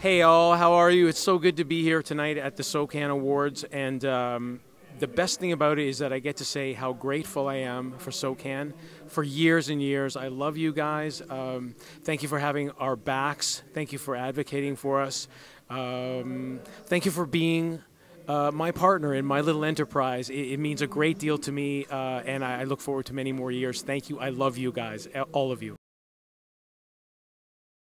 Hey, all, how are you? It's so good to be here tonight at the SOCAN Awards. And um, the best thing about it is that I get to say how grateful I am for SOCAN for years and years. I love you guys. Um, thank you for having our backs. Thank you for advocating for us. Um, thank you for being uh, my partner in my little enterprise. It, it means a great deal to me, uh, and I, I look forward to many more years. Thank you. I love you guys, all of you.